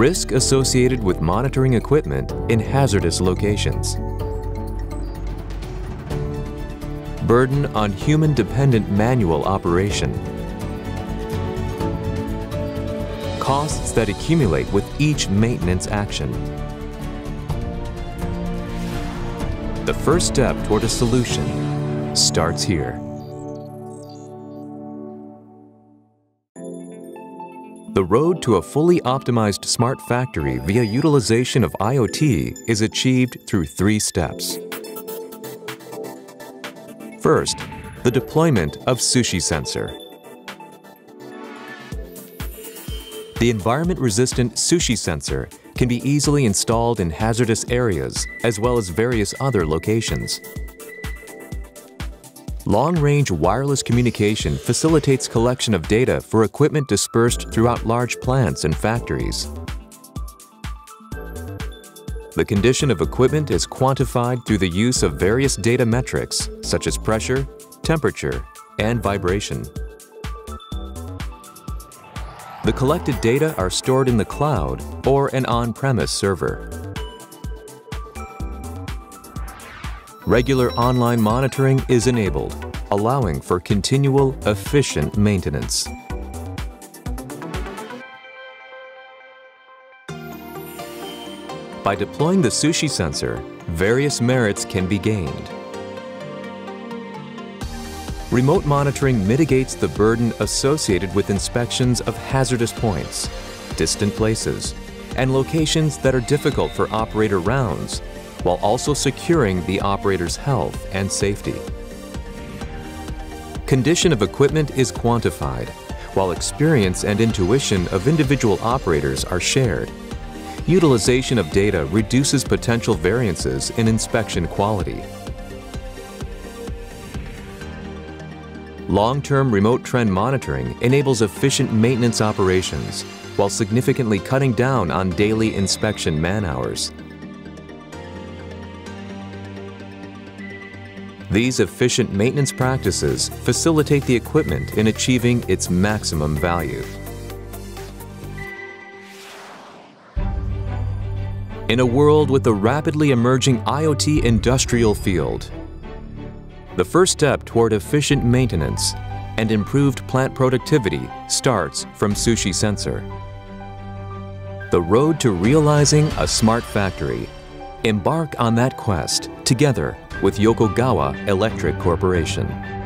Risk associated with monitoring equipment in hazardous locations. Burden on human-dependent manual operation. Costs that accumulate with each maintenance action. The first step toward a solution starts here. Road to a fully optimized smart factory via utilization of IoT is achieved through three steps. First, the deployment of Sushi Sensor. The environment-resistant Sushi Sensor can be easily installed in hazardous areas as well as various other locations. Long-range wireless communication facilitates collection of data for equipment dispersed throughout large plants and factories. The condition of equipment is quantified through the use of various data metrics such as pressure, temperature, and vibration. The collected data are stored in the cloud or an on-premise server. Regular online monitoring is enabled, allowing for continual, efficient maintenance. By deploying the sushi sensor, various merits can be gained. Remote monitoring mitigates the burden associated with inspections of hazardous points, distant places, and locations that are difficult for operator rounds while also securing the operator's health and safety. Condition of equipment is quantified, while experience and intuition of individual operators are shared. Utilization of data reduces potential variances in inspection quality. Long-term remote trend monitoring enables efficient maintenance operations while significantly cutting down on daily inspection man-hours. These efficient maintenance practices facilitate the equipment in achieving its maximum value. In a world with the rapidly emerging IoT industrial field, the first step toward efficient maintenance and improved plant productivity starts from Sushi Sensor. The road to realizing a smart factory. Embark on that quest together with Yokogawa Electric Corporation.